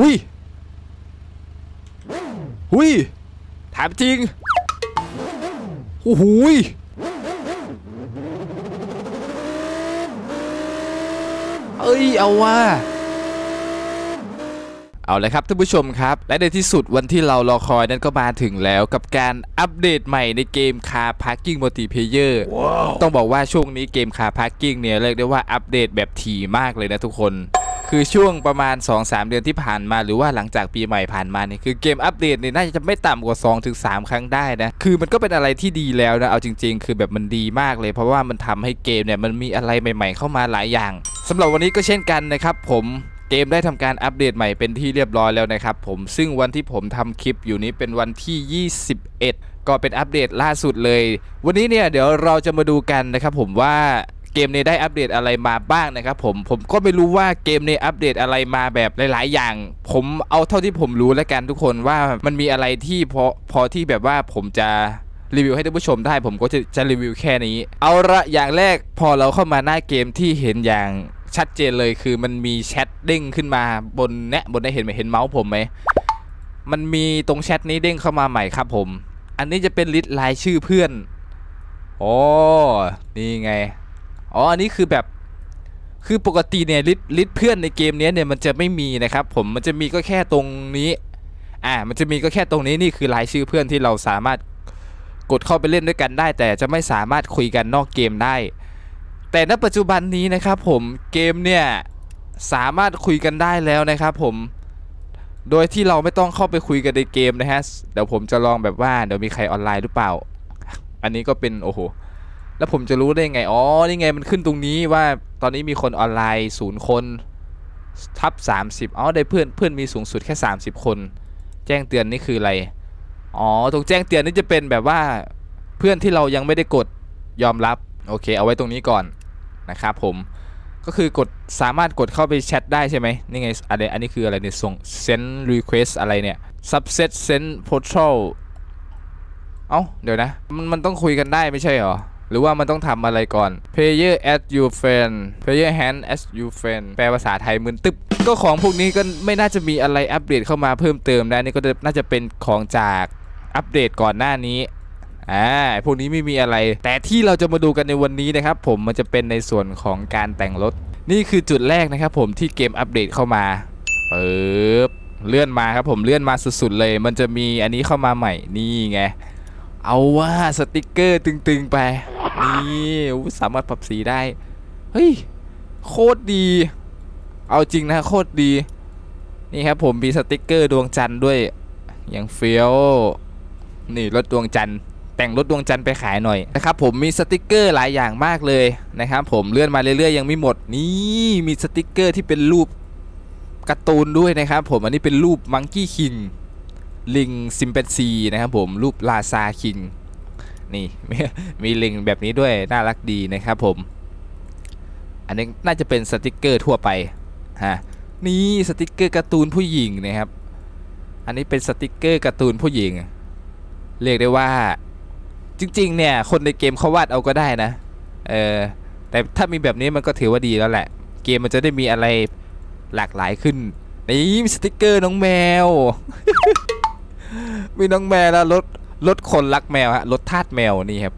หุยหุยถามจริงโอ้โหยเอ้ยเอาว่าเอาเลยครับท่านผู้ชมครับ และในที่สุดวันที่เรารอคอยนั้นก็มาถึงแล้วกับการอัปเดตใหม่ในเกม Car Parking Multiplayer ต้องบอกว่าช่วงนี้เกม Car Parking เนี่ยเรียกได้ว่าอัปเดตแบบถี่มากเลยนะทุกคน คือช่วงประมาณ 2-3 เดือนที่ผ่านมาหรือว่าหลังจากปีใหม่ผ่านมาเนี่ยคือเกมอัปเดตเนี่ยน่าจะไม่ต่ำกว่า 2-3 ครั้งได้นะ คือมันก็เป็นอะไรที่ดีแล้วนะ เอาจริง ๆ คือแบบมันดีมากเลย เพราะว่ามันทำให้เกมเนี่ยมันมีอะไรใหม่ ๆ เข้ามาหลายอย่างสำหรับวันนี้ก็เช่นกันนะครับผมเกมได้ทำการอัปเดตใหม่เป็นที่เรียบร้อยแล้วนะครับผมซึ่งวันที่ผมทำคลิปอยู่นี้เป็นวันที่ 21 ก็เป็นอัปเดตล่าสุดเลย วันนี้เนี่ยเดี๋ยวเราจะมาดูกันนะครับผมว่า เกมนี้ได้อัปเดตอะไรมาบ้างนะครับผมผมก็ไม่รู้ว่าเกมนี้อัปเดตอะไรมาแบบหลาย ๆ อย่าง ผมเอาเท่าที่ผมรู้แล้วกันทุกคนว่ามันมีอะไรที่พอพอที่แบบว่าผมจะรีวิวให้ท่านผู้ชมได้ผมก็จะจะรีวิวแค่นี้ เอาละอย่างแรกพอเราเข้ามาหน้าเกมที่เห็นอย่างชัดเจนเลยคือมันมีแชทเด้งขึ้นมาบนเนี้ยบนได้เห็นไหมเห็นเมาส์ผมไหมมันมีตรงแชทนี้เด้งเข้ามาใหม่ครับผม อันนี้จะเป็น list รายชื่อเพื่อน โอ้ นี่ไง อ๋ออันนี้คือแบบคือปกติเนี่ย list list เพื่อนในเกมนี้เนี่ยมันจะไม่มีนะครับ ผมมันจะมีก็แค่ตรงนี้อ่ามันจะมีก็แค่ตรงนี้นี่คือรายชื่อเพื่อนที่เราสามารถกดเข้าไปเล่นด้วยกันได้ แต่จะไม่สามารถคุยกันนอกเกมได้ แต่ณปัจจุบันนี้นะครับผมเกมเนี่ยสามารถคุยกันได้แล้วนะครับผมโดยที่เราไม่ต้องเข้าไปคุยกันในเกมนะฮะ เดี๋ยวผมจะลองแบบว่าเดี๋ยวมีใครออนไลน์หรือเปล่า อันนี้ก็เป็นโอ้โห แล้วผมจะรู้ได้ไง อ๋อ นี่ไงมันขึ้นตรงนี้ว่าตอนนี้มีคนออนไลน์ศูนย์คนทับ 30อ๋อได้เพื่อนเพื่อนมีสูงสุดแค่ 30 คน แจ้งเตือนนี่คืออะไร อ๋อ ตรงแจ้งเตือนนี่จะเป็นแบบว่าเพื่อนที่เรายังไม่ได้กดยอมรับ โอเค เอาไว้ตรงนี้ก่อนนะครับผม ก็คือกดสามารถกดเข้าไปแชทได้ใช่ไหมนี่ไงอะไรอันนี้คืออะไรเนี่ย ส่ง send request อะไรเนี่ย subset send portal เอ้า เดี๋ยวนะ มันมันต้องคุยกันได้ไม่ใช่หรอ หรือว่ามันต้องทำอะไรก่อน player as your friend player hand as your friend แปลภาษาไทยมึนตึ๊บก็ของพวกนี้ก็ไม่น่าจะมีอะไรอัปเดตเข้ามาเพิ่มเติมนะนี่ก็น่าจะเป็นของจากอัปเดตก่อนหน้านี้อ่าพวกนี้ไม่มีอะไร แต่ที่เราจะมาดูกันในวันนี้นะครับ ผมมันจะเป็นในส่วนของการแต่งรถ นี่คือจุดแรกนะครับ ผมที่เกมอัปเดตเข้ามาปึ๊บเลื่อนมาครับผมเลื่อนมาสุดๆเลย มันจะมีอันนี้เข้ามาใหม่นี่ไง เอาว่าสติกเกอร์ตึงๆไป นี่สามารถปรับสีได้ เฮ้ย โคตรดี เอาจริงนะโคตรดี นี่ครับผมมีสติกเกอร์ดวงจันทร์ด้วย อย่างเฟี้ยว นี่รถดวงจันทร์แต่งรถดวงจันทร์ไปขายหน่อยนะครับผมมีสติกเกอร์หลายอย่างมากเลยนะครับผมเลื่อนมาเรื่อยๆยังไม่หมดนี่มีสติกเกอร์ที่เป็นรูปการ์ตูนด้วยนะครับผมอันนี้เป็นรูป Monkey King ลิงชิมแปนซีนะครับผมรูปลาซาคิง นี่มีลิงแบบนี้ด้วยน่ารักดีนะครับผม อันนี้น่าจะเป็นสติกเกอร์ทั่วไปฮะนี่สติกเกอร์การ์ตูนผู้หญิงนะครับ อันนี้เป็นสติกเกอร์การ์ตูนผู้หญิง เรียกได้ว่าจริง ๆ เนี่ย คนในเกมเขาวาดเอาก็ได้นะ เออ แต่ถ้ามีแบบนี้มันก็ถือว่าดีแล้วแหละ เกมมันจะได้มีอะไรหลากหลายขึ้น นี่มีสติกเกอร์น้องแมว มีน้องแมวแล้วรถ รถคนรักแมวฮะรถทาสแมวนี่ครับ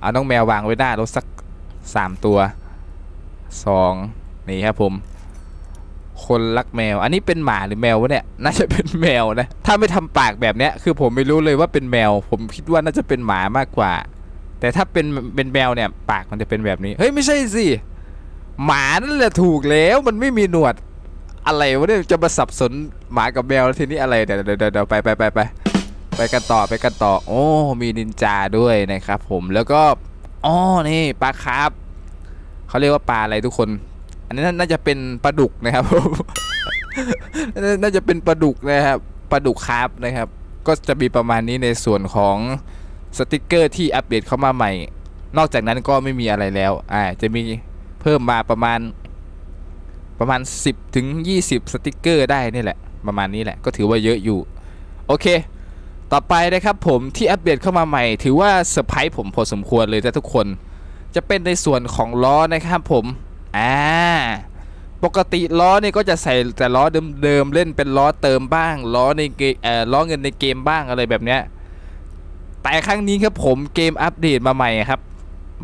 เอาน้องแมววางไว้หน้ารถสักสามตัวสองนี่ครับผม คนรักแมว อันนี้เป็นหมาหรือแมววะเนี่ยน่าจะเป็นแมวนะถ้าไม่ทำปากแบบเนี้ยคือผมไม่รู้เลยว่าเป็นแมว ผมคิดว่าน่าจะเป็นหมามากกว่า แต่ถ้าเป็นเป็นแมวเนี่ย ปากมันจะเป็นแบบนี้เฮ้ยไม่ใช่สิหมานั่นแหละถูกแล้วมันไม่มีหนวดอะไรวะเนี่ยจะมาสับสนหมากับแมวทีนี้อะไรเดี๋ยวเดี๋ยวเดี๋ยวไปไปไปไป ไปกันต่อไปกันต่อ โอ้ มีนินจาด้วยนะครับ ผมแล้วก็อ๋อนี่ปลาคาร์ฟเขาเรียกว่าปลาอะไรทุกคน อันนี้น่าจะเป็นปลาดุกนะครับผมน่าจะเป็นปลาดุกนะครับปลาดุกคาร์ปนะครับ ก็จะมีประมาณนี้ในส่วนของสติกเกอร์ที่อัปเดตเข้ามาใหม่ นอกจากนั้นก็ไม่มีอะไรแล้วอ่าจะมีเพิ่มมาประมาณประมาณ 10ถึง20 สติกเกอร์ได้นี่แหละ ประมาณนี้แหละก็ถือว่าเยอะอยู่ โอเค ต่อไปนะครับผมที่อัปเดตเข้ามาใหม่ ถือว่าเซอร์ไพรส์ผมพอสมควรเลยนะทุกคน จะเป็นในส่วนของล้อนะครับผมอ่าปกติล้อเนี่ยก็จะใส่แต่ล้อเดิมๆเล่นเป็นล้อเติมบ้างล้อในเกมเอ่อล้อเงินในเกมบ้างอะไรแบบเนี้ยแต่ครั้งนี้ครับผมเกมอัปเดตมาใหม่ครับ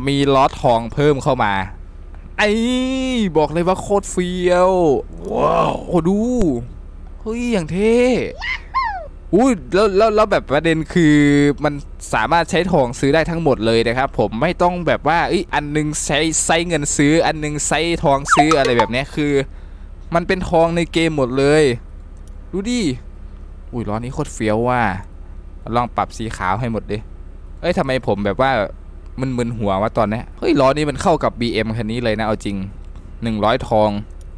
มีล้อทองเพิ่มเข้ามาไอ้บอกเลยว่าโคตรเฟี้ยวว้าวโอ้ดูเฮ้ยอย่างเท่ อุ้แล้วแล้วแล้วแบบประเด็นคือมันสามารถใช้ทองซื้อได้ทั้งหมดเลยนะครับผมไม่ต้องแบบว่าอ้อันนึงใช้ไซเงินซื้อ อันนึงไซทองซื้ออะไรแบบนี้คือ มันเป็นทองในเกมหมดเลยดูดิอุ้ยล้อนนี้โคตรเฟี้ยวว่ะลองปรับสีขาวให้หมดดิเอ้ยทำไมผมแบบว่ามันมึนหัวว่าตอนนี้เฮ้ยล้อนี้มันเข้ากับ BM คันนี้เลยนะเอาจริง 100 ทอง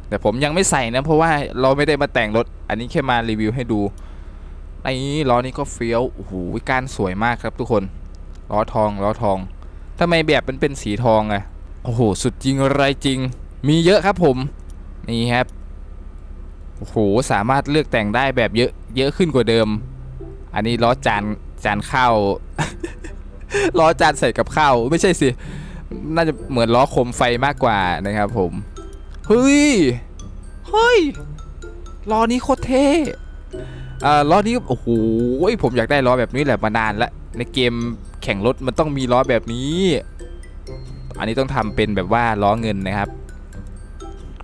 แต่ผมยังไม่ใส่นะเพราะว่าเราไม่ได้มาแต่งรถ อันนี้แค่มารีวิวให้ดู ไอ้ล้อนี้ก็เฟี้ยวโอ้โหการสวยมากครับทุกคนล้อทองล้อทองทำไมแบบมันเป็นสีทองอะโอ้โหสุดจริงอะไรจริง มีเยอะครับผมนี่ครับโอ้โหสามารถเลือกแต่งได้แบบเยอะเยอะขึ้นกว่าเดิม อันนี้ล้อจานจานข้าวล้อจานใส่กับข้าวไม่ใช่สิน่าจะเหมือนล้อคมไฟมากกว่านะครับผมเฮ้ยเฮ้ยล้อนี้โคตรเท่ อ่าล้อนี้โอ้โหผมอยากได้ล้อแบบนี้แหละมานานละในเกมแข่งรถมันต้องมีล้อแบบนี้ อันนี้ต้องทำเป็นแบบว่าล้อเงินนะครับ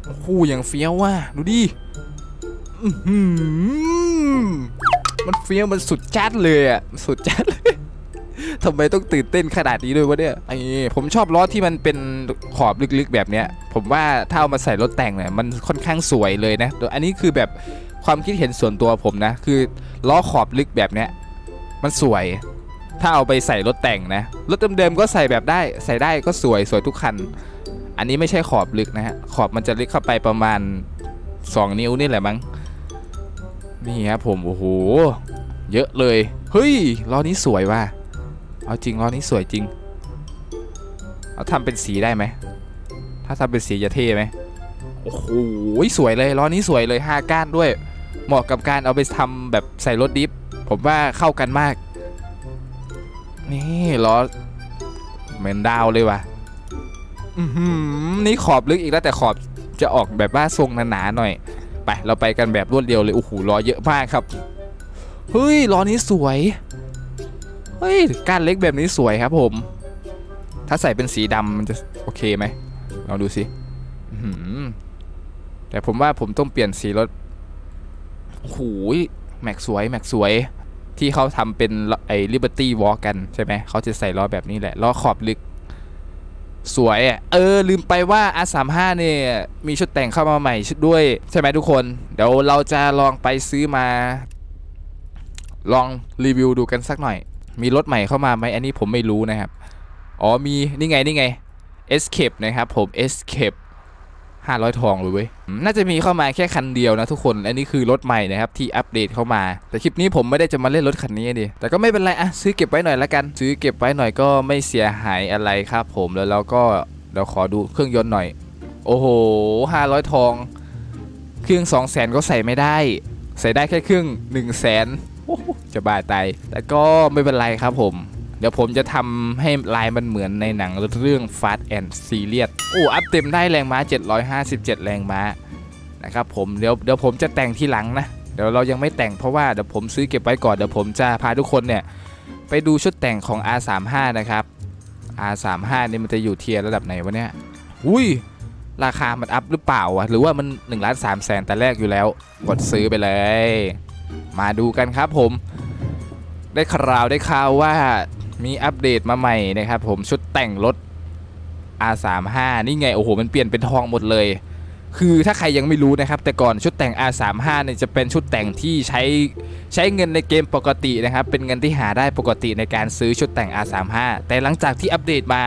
โอ้โหอย่างเฟี้ยวว่ะดูดิมันเฟี้ยวมันสุดจัดเลยอะสุดจัดเลยทำไมต้องตื่นเต้นขนาดนี้ด้วยวะเนี่ยไอ้ผมชอบล้อที่มันเป็นขอบลึกๆแบบเนี้ย ผมว่าถ้าเอามาใส่รถแต่งเนี่ยมันค่อนข้างสวยเลยนะอันนี้คือแบบ ความคิดเห็นส่วนตัวผมนะ คือล้อขอบลึกแบบเนี้ยมันสวย ถ้าเอาไปใส่รถแต่งนะ รถเดิมๆก็ใส่แบบได้ใส่ได้ก็สวยสวยทุกคัน อันนี้ไม่ใช่ขอบลึกนะฮะขอบมันจะลึกเข้าไปประมาณ 2 นิ้วนี่แหละมั้งนี่ครับผมโอ้โหเยอะเลยเฮ้ยล้อนี้สวยว่ะเอาจริงล้อนี้สวยจริง เอาทำเป็นสีได้ไหมถ้าทำเป็นสีจะเท่ไหมโอ้โหสวยเลยล้อนี้สวยเลยห้าก้านด้วย เหมาะกับการเอาไปทำแบบใส่รถดิฟ ผมว่าเข้ากันมาก นี่ล้อเหมือนดาวเลยว่ะนี่ขอบลึกอีกแล้วแต่ขอบจะออกแบบว่าทรงหนาๆหน่อย ไปเราไปกันแบบรวดเร็วเลยโอ้โหล้อเยอะมากครับเฮ้ยล้อนี้สวยเฮ้ยก้านเล็กแบบนี้สวยครับผม ถ้าใส่เป็นสีดำมันจะโอเคไหมลองดูสิแต่ผมว่าผมต้องเปลี่ยนสีรถ โอ้โหแม็กสวยแม็กสวย ที่เขาทำเป็นไอ้ Liberty Walk กันใช่ไหมเขาจะใส่ล้อแบบนี้แหละล้อขอบลึก สวยอะเออ ลืมไปว่า R35 เนี่ย มีชุดแต่งเข้ามาใหม่ชุดด้วย ใช่ไหมทุกคน เดี๋ยวเราจะลองไปซื้อมา ลองรีวิวดูกันสักหน่อย มีรถใหม่เข้ามาไหมอันนี้ผมไม่รู้นะครับ อ๋อมีนี่ไงนี่ไง Escape นะครับผม Escape 500 ทองเลยเว้ย น่าจะมีเข้ามาแค่คันเดียวนะทุกคน อันนี้คือรถใหม่นะครับที่อัปเดตเข้ามา แต่คลิปนี้ผมไม่ได้จะมาเล่นรถคันนี้ดิ แต่ก็ไม่เป็นไรอะซื้อเก็บไว้หน่อยละกัน ซื้อเก็บไว้หน่อยก็ไม่เสียหายอะไรครับผมแล้วเราก็เดี๋ยวขอดูเครื่องยนต์หน่อย โอ้โห 500 ทอง เครื่อง 2 0 0 0 0 0ก็ใส่ไม่ได้ ใส่ได้แค่เครื่อง1 0 0 0 0แสนจะบ้าตาย แต่ก็ไม่เป็นไรครับผม เดี๋ยวผมจะทำให้ลายมันเหมือนในหนังเรื่อง Fast and Serious โอ้อัพเต็มได้แรงม้า 757 แรงม้านะครับผมเดี๋ยวเดี๋ยวผมจะแต่งทีหลังนะ เดี๋ยวเรายังไม่แต่งเพราะว่าเดี๋ยวผมซื้อเก็บไว้ก่อนเดี๋ยวผมจะพาทุกคนเนี่ยไปดูชุดแต่งของ R35 นะครับ R35 นี่มันจะอยู่เทียร์ระดับไหนวะเนี่ยอุ้ยราคามันอัพหรือเปล่าวะหรือว่ามัน1ล้าน3แสนแต่แรกอยู่แล้ว กดซื้อไปเลย มาดูกันครับผม ได้ข่าวได้ข่าวว่า มีอัปเดตมาใหม่นะครับผมชุดแต่งรถ R35 นี่ไงโอ้โหมันเปลี่ยนเป็นทองหมดเลย คือถ้าใครยังไม่รู้นะครับ แต่ก่อนชุดแต่ง R35 เนี่ยจะเป็นชุดแต่งที่ใช้ใช้เงินในเกมปกตินะครับ เป็นเงินที่หาได้ปกติในการซื้อชุดแต่ง R35 แต่หลังจากที่อัปเดตมา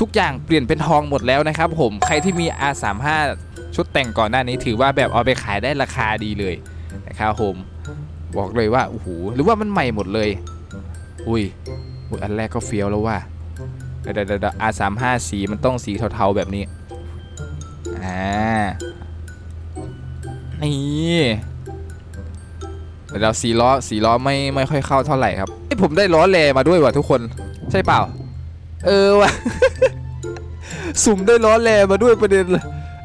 ทุกอย่างเปลี่ยนเป็นทองหมดแล้วนะครับ ผมใครที่มี R35 ชุดแต่งก่อนหน้านี้ถือว่าแบบเอาไปขายได้ราคาดีเลยนะครับผมบอกเลยว่าโอ้โหหรือว่ามันใหม่หมดเลย อุ้ย อุ้ยอันแรกก็เฟี้ยวแล้วว่าเดี๋ยวเดี๋ยวอาสามห้าสีมันต้องสีเทาๆแบบนี้ อ่า นี่เดี๋ยวสีล้อสีล้อไม่ไม่ค่อยเข้าเท่าไหร่ครับไอ้ผมได้ล้อแลมาด้วยว่ะทุกคน ใช่เปล่า เออว่ะ สุ่มได้ล้อแลมาด้วยประเด็น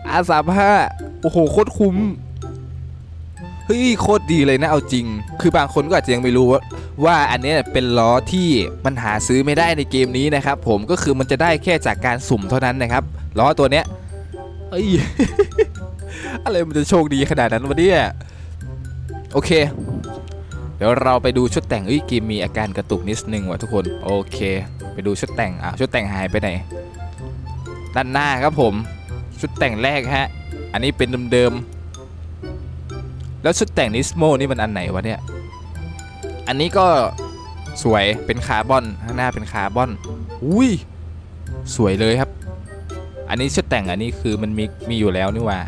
อาสามห้าโอ้อ้โหโคตรคุ้มเฮ้ยโคตรดีเลยนะเอาจริง คือบางคนก็อาจจะยังไม่รู้ว่า ว่าอันนี้เป็นล้อที่มันหาซื้อไม่ได้ในเกมนี้นะครับผมก็คือมันจะได้แค่จากการสุ่มเท่านั้นนะครับล้อตัวเนี้ยเอ้ยอะไรมันจะโชคดีขนาดนั้นวะเนี่ยโอเค เดี๋ยวเราไปดูชุดแต่งเอ้ยเกมมีอาการกระตุกนิดนึงว่ะทุกคนโอเค ไปดูชุดแต่งอะชุดแต่งหายไปไหนด้านหน้าครับผมชุดแต่งแรกฮะ อันนี้เป็นเดิมๆแล้วชุดแต่งนิสโมนี่มันอันไหนวะเนี่ย อันนี้ก็สวยเป็นคาร์บอนข้างหน้าเป็นคาร์บอนอุ้ยสวยเลยครับ อันนี้ชุดแต่งอันนี้คือมันมีมีอยู่แล้วนี่ว่า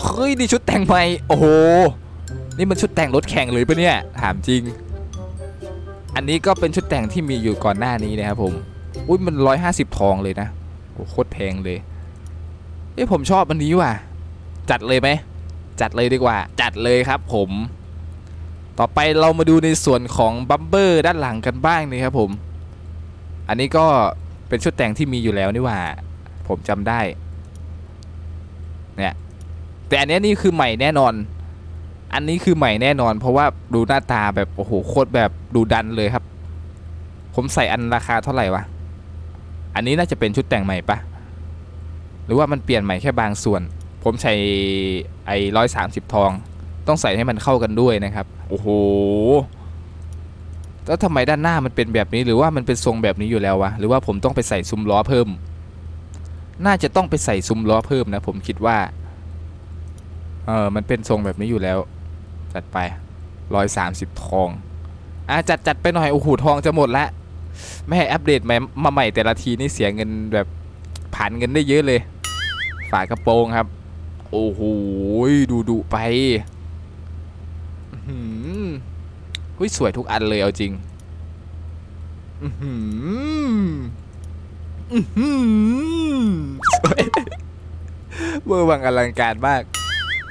เฮ้ยนี่ชุดแต่งใหม่โอ้โหนี่มันชุดแต่งรถแข่งเลยปะเนี่ยถามจริง อันนี้ก็เป็นชุดแต่งที่มีอยู่ก่อนหน้านี้นะครับผมอุ้ยมัน150ทองเลยนะโอ้โคตรแพงเลยเอ้ผมชอบอันนี้ว่ะจัดเลยไหมจัดเลยดีกว่า จัดเลยครับผม ต่อไปเรามาดูในส่วนของบัมเบอร์ด้านหลังกันบ้างนะครับผม อันนี้ก็เป็นชุดแต่งที่มีอยู่แล้วนี่ว่า ผมจำได้ เนี่ย แต่อันนี้นี่คือใหม่แน่นอน อันนี้คือใหม่แน่นอน เพราะว่าดูหน้าตาแบบโอ้โหโคตรแบบดูดันเลยครับ ผมใส่อันราคาเท่าไหร่วะ อันนี้น่าจะเป็นชุดแต่งใหม่ปะหรือว่ามันเปลี่ยนใหม่แค่บางส่วน ผมใช้ไอ้ร้อยสามสิบทอง ต้องใส่ให้มันเข้ากันด้วยนะครับ โอ้โหแล้วทำไมด้านหน้ามันเป็นแบบนี้หรือว่ามันเป็นทรงแบบนี้อยู่แล้ววะหรือว่าผมต้องไปใส่ซุ้มล้อเพิ่ม น่าจะต้องไปใส่ซุ้มล้อเพิ่มนะ ผมคิดว่าเออมันเป็นทรงแบบนี้อยู่แล้ว จัดไปร้อยสามสิบทองอะจัดจัดไปหน่อยโอ้โหทองจะหมดละไม่ให้อัปเดตมามาใหม่แต่ละทีนี่เสียเงินแบบผ่านเงินได้เยอะเลย ฝากระโปรงครับ โอ้โหดูดุไป อื้อหือเฮ้ยสวยทุกอันเลยเอาจริง อือหืออื้อหือสวยเวอร์วังอลังการมาก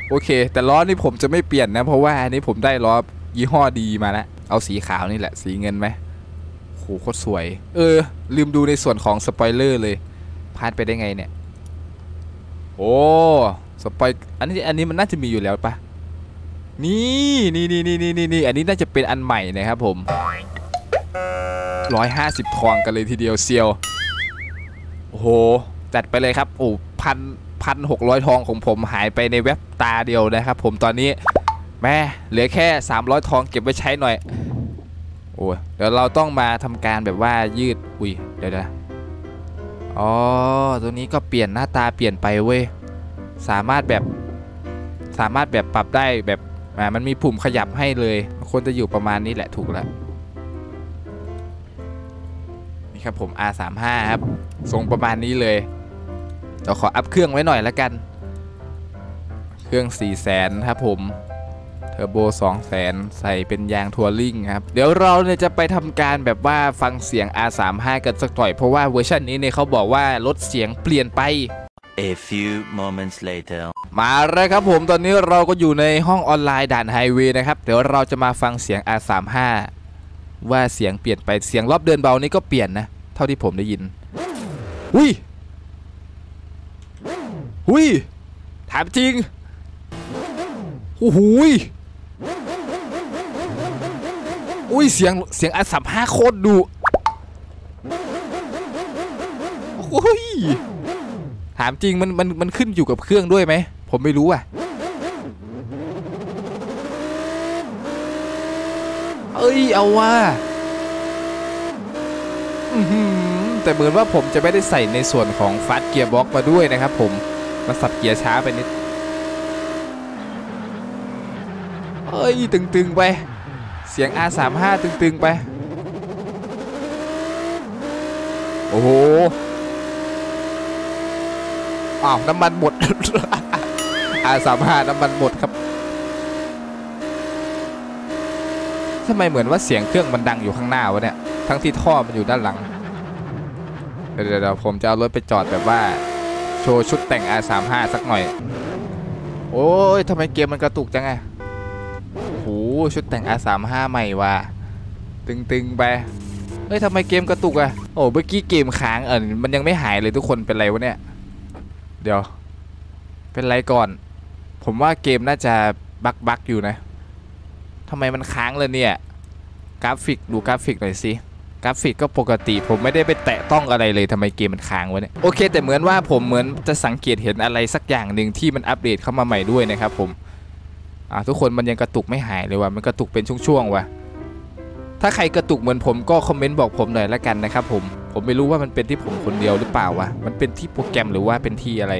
โอเค แต่ล้อนี่ผมจะไม่เปลี่ยนนะ เพราะว่าอันนี้ผมได้ล้อยี่ห้อดีมาแล้วเอาสีขาวนี่แหละ สีเงินไหมโหโคตรสวย เออ ลืมดูในส่วนของสปอยเลอร์เลยพลาดไปได้ไงเนี่ย โอ้สปอยอันนี้อันนี้มันน่าจะมีอยู่แล้วปะ นี่นี่นี่นี่นี่นี่นี่อันนี้น่าจะเป็นอันใหม่นะครับผมร้อยห้าสิบทองกันเลยทีเดียวเซียวโอ้โหจัดไปเลยครับโอ้พันพันหกร้อยทองของผมหายไปในเว็บตาเดียวนะครับผมตอนนี้แม่เหลือแค่ 300 ทองเก็บไว้ใช้หน่อยโอ้เดี๋ยวเราต้องมาทำการแบบว่ายืดอุ้ยเดี๋ยวนะอ๋อตัวนี้ก็เปลี่ยนหน้าตาเปลี่ยนไปเว้ยสามารถแบบสามารถแบบปรับได้แบบ อ่ามันมีปุ่มขยับให้เลยควรจะอยู่ประมาณนี้แหละถูกแล้วนี่ครับผม R35 ครับทรงประมาณนี้เลยเดี๋ยวขออัพเครื่องไว้หน่อยละกัน เครื่อง 4 0 0 0 0 0ครับผมเทอร์โบ2 0 0 0 0 0ใส่เป็นยางทัวริงครับ เดี๋ยวเราเนี่ยจะไปทำการแบบว่าฟังเสียง R35 กันสักหน่อย เพราะว่าเวอร์ชันนี้เนี่ยเขาบอกว่าลดเสียงเปลี่ยนไป A few moments later. มาแล้วครับผมตอนนี้เราก็อยู่ในห้องออนไลน์ด่านไฮเวย์นะครับ เดี๋ยวเราจะมาฟังเสียง R35 ว่าเสียงเปลี่ยนไปเสียงรอบเดินเบานี่ก็เปลี่ยนนะ เท่าที่ผมได้ยินหุยหุยถามจริงโอ้โหยอุ้ยเสียงเสียง R35 โคตรดุโอ้ย ถามจริงมันมันมันขึ้นอยู่กับเครื่องด้วยไหม ผมไม่รู้อะ เอ้ยเอาว่าแต่เหมือนว่าผมจะไม่ได้ใส่ในส่วนของฟัสเกียร์บ็อกมาด้วยนะครับผมมันสับเกียร์ช้าไปนิดเอ้ยตึงๆไป เสียง R35 ตึงๆไป โอ้โห อ้าวน้ำมันหมด อาสามห้าน้ำมันหมดครับทำไมเหมือนว่าเสียงเครื่องมันดังอยู่ข้างหน้าวะเนี่ย ทั้งที่ท่อมันอยู่ด้านหลัง เดี๋ยวเดี๋ยวผมจะเอารถไปจอดแบบว่า โชว์ชุดแต่ง R35 สักหน่อย โอ้ยทำไมเกมมันกระตุกจังไงโอ้โหชุดแต่ง R35 ใหม่ว่ะ ตึงๆไป เฮ้ยทำไมเกมกระตุกอะโอ้เมื่อกี้เกมค้างเออมันยังไม่หายเลยทุกคนเป็นไรวะเนี่ย เดี๋ยว เป็นไรก่อน ผมว่าเกมน่าจะ bug bug อยู่นะทำไมมันค้างเลยเนี่ย กราฟิกดูกราฟิกหน่อยสิกราฟิกก็ปกติผมไม่ได้ไปแตะต้องอะไรเลยทำไมเกมมันค้างวะเนี่ยโอเค แต่เหมือนว่าผมเหมือนจะสังเกตเห็นอะไรสักอย่างหนึ่งที่มันอัปเดตเข้ามาใหม่ด้วยนะครับผมอ่าทุกคนมันยังกระตุกไม่หายเลยว่ะมันกระตุกเป็นช่วงๆว่ะถ้าใครกระตุกเหมือนผมก็คอมเมนต์บอกผมหน่อยละกันนะครับผม ผมไม่รู้ว่ามันเป็นที่ผมคนเดียวหรือเปล่าวะ มันเป็นที่โปรแกรมหรือว่าเป็นที่อะไร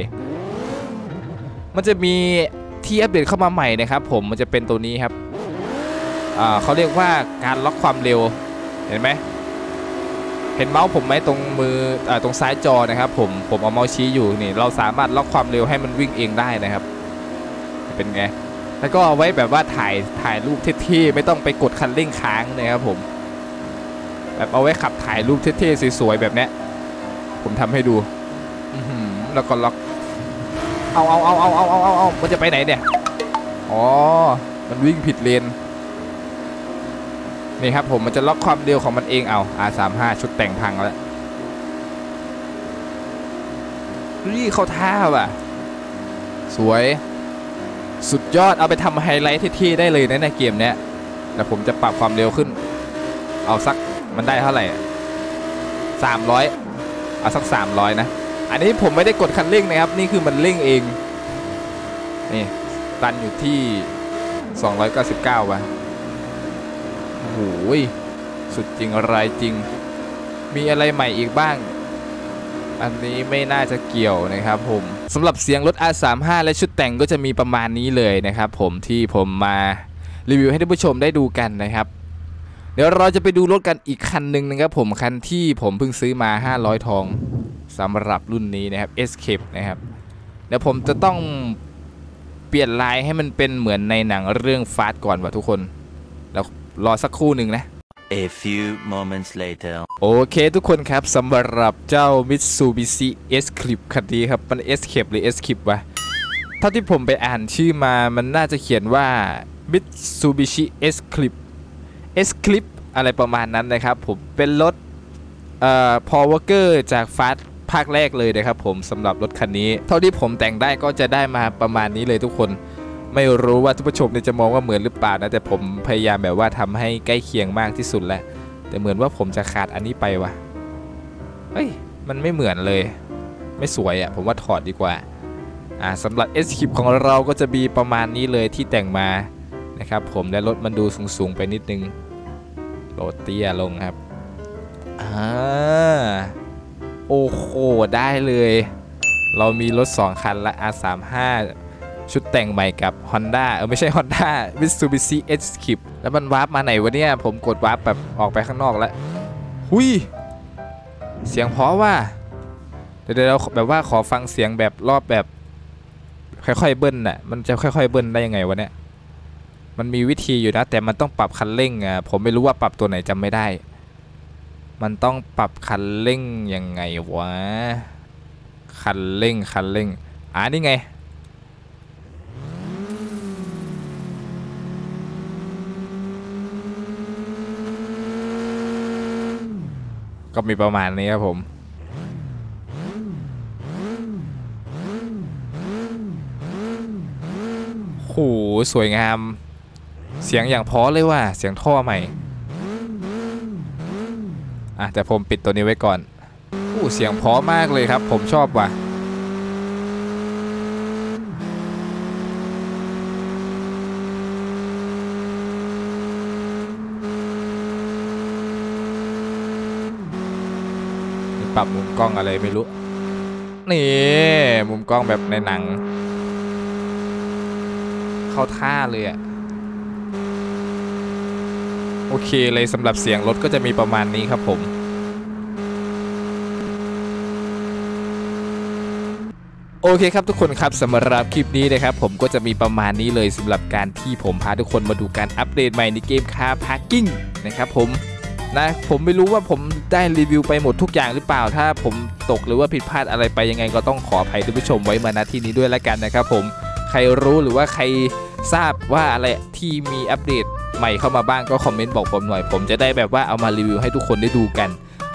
มันจะมีที่อัปเดตเข้ามาใหม่นะครับ ผมมันจะเป็นตัวนี้ครับเขาเรียกว่าการล็อกความเร็ว เห็นไหม เห็นเมาส์ผมไหมตรงมืออตรงซ้ายจอนะครับ ผม ผมเอาเมาส์ชี้อยู่นี่ เราสามารถล็อกความเร็วให้มันวิ่งเองได้นะครับ เป็นไง แล้วก็เอาไว้แบบว่าถ่ายถ่ายรูปเท่ๆไม่ต้องไปกดคันเร่งค้างนะครับผม แบบเอาไว้ขับถ่ายรูปเท่ๆสวยๆแบบเนี้ยผมทำให้ดูอื้อหือแล้วก็ล็อกเอาเอาเอาเอาเอาเอาเอาเอามันจะไปไหนเนี่ยอ๋อมันวิ่งผิดเลนนี่ครับผมมันจะล็อกความเร็วของมันเองเอา R35 ชุดแต่งพังแล้วนี่เขาท่าว่ะ สวย สุดยอดเอาไปทำไฮไลท์เท่ๆได้เลยนะในเกมเนี้ยแต่ผมจะปรับความเร็วขึ้น เอาสัก มันได้เท่าไหร่สามร้อยเอาสักสามร้อยนะ อันนี้ผมไม่ได้กดคันเร่งนะครับ นี่คือมันเร่งเอง นี่ตันอยู่ที่299ว่ะโอ้โหยสุดจริงอะไรจริง มีอะไรใหม่อีกบ้างอันนี้ไม่น่าจะเกี่ยวนะครับผมสำหรับเสียงรถ R35 และชุดแต่งก็จะมีประมาณนี้เลยนะครับผมที่ผมมารีวิวให้ท่านผู้ชมได้ดูกันนะครับ เดี๋ยวเราจะไปดูรถกันอีกคันหนึ่งนะครับผมคันที่ผมเพิ่งซื้อมา 500 ทองสำหรับรุ่นนี้นะครับ Escape นะครับเดี๋ยวผมจะต้องเปลี่ยนลายให้มันเป็นเหมือนในหนังเรื่องฟาสก่อนว่ะทุกคนแล้วรอสักครู่หนึ่งนะ A few moments later. โอเคทุกคนครับสำหรับเจ้า Mitsubishi S-Clip คันนี้ครับมัน S-Clip หรือ S-Clip วะเท่าที่ผมไปอ่านชื่อมามันน่าจะเขียนว่า Mitsubishi S-Clip S-Clip อะไรประมาณนั้นนะครับผมเป็นรถเอ่อ Paul Walker จากฟาสภาคแรกเลยนะครับผมสำหรับรถคันนี้ เท่าที่ผมแต่งได้ก็จะได้มาประมาณนี้เลยทุกคน ไม่รู้ว่าท่านผู้ชมจะมองว่าเหมือนหรือเปล่านะแต่ผมพยายามแบบว่าทำให้ใกล้เคียงมากที่สุดแหล้วแต่เหมือนว่าผมจะขาดอันนี้ไปวะเฮ้ยมันไม่เหมือนเลย ไม่สวยอะ่ะผมว่าถอดดีกว่าอ่าสำหรับ S คลิปของเราก็จะมีประมาณนี้เลยที่แต่งมานะครับผมและรถมันดูสูงๆไปนิดนึง โหลดเตี้ยลงครับอ่าโอ้โหได้เลย เรามีรถ 2 คันละ R35 ชุดแต่งใหม่กับ Honda เออไม่ใช่ Honda Mitsubishi Eclipse แล้วมัน warp มาไหนวะเนี่ย ผมกด warp แบบออกไปข้างนอกแล้ว หุยเสียงเพราะว่า เดี๋ยวเดี๋ยวเราแบบว่าขอฟังเสียงแบบรอบแบบ ค่อยๆเบิ้ลน่ะ มันจะค่อยๆเบิ้ลได้ยังไงวะเนี่ย มันมีวิธีอยู่นะ แต่มันต้องปรับคันเร่งอะผมไม่รู้ว่าปรับตัวไหนจำไม่ได้ มันต้องปรับคันเร่งยังไงวะคันเร่งคันเร่งอ่านี่ไงก็มีประมาณนี้ครับผม โห สวยงาม เสียงอย่างพอเลยว่าเสียงท่อใหม่อะแต่ผมปิดตัวนี้ไว้ก่อนโอ้เสียงพอมากเลยครับ ผมชอบว่ะปรับมุมกล้องอะไรไม่รู้ นี่ มุมกล้องแบบในหนัง เข้าท่าเลยอะ เคเลยสำหรับเสียงรถก็จะมีประมาณนี้ครับผมโอเคครับทุกคนครับสำหรับคลิปนี้นะครับผมก็จะมีประมาณนี้เลยสำหรับการที่ผมพาทุกคนมาดูการอัปเดตใหม่ในเกม Car Parkingนะครับผมนะผมไม่รู้ว่าผมได้รีวิวไปหมดทุกอย่างหรือเปล่า ถ้าผมตกหรือว่าผิดพลาดอะไรไปยังไงก็ต้องขออภัยท่านผู้ชมไว้มาณที่นี้ด้วยแล้วกันนะครับผมใครรู้หรือว่าใครทราบว่าอะไรที่มีอัปเดต ใหม่เข้ามาบ้างก็คอมเมนต์บอกผมหน่อย ผมจะได้แบบว่าเอามารีวิวให้ทุกคนได้ดูกัน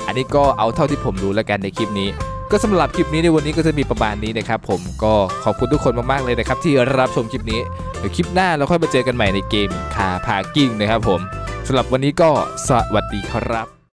อันนี้ก็เอาเท่าที่ผมรู้แล้วกันในคลิปนี้ ก็สำหรับคลิปนี้ในวันนี้ก็จะมีประมาณนี้นะครับผมก็ขอบคุณทุกคนมากๆเลยนะครับที่รับชมคลิปนี้เดี๋ยวคลิปหน้าเราค่อยมาเจอกันใหม่ในเกม Car Parking นะครับผมสำหรับวันนี้ก็สวัสดีครับ